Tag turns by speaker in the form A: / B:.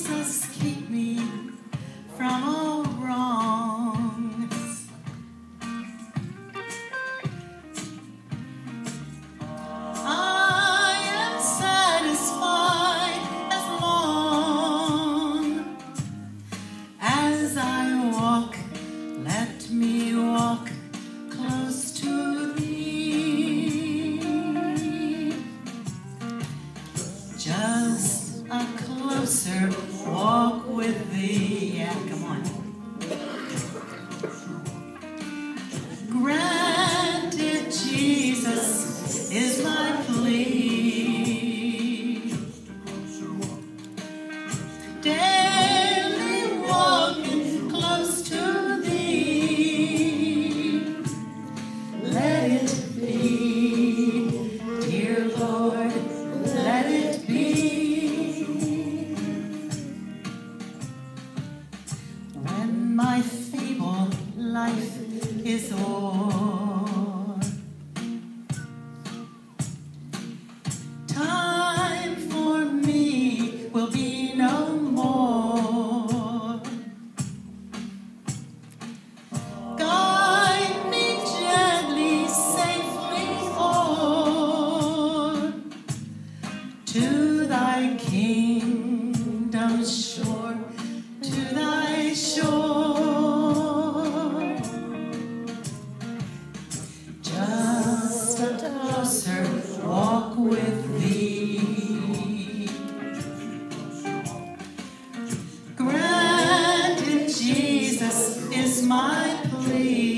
A: Jesus, keep me from all wrongs. I am satisfied as long as I walk, let me walk close to thee. Just a closer walk with thee. Yeah, come on. Granted, Jesus is my plea. Day my feeble life is o'er, time for me will be no more. Guide me gently, safely o'er to thy kingdom shore, to thy shore. Closer walk with thee. Granted, Jesus is my plea.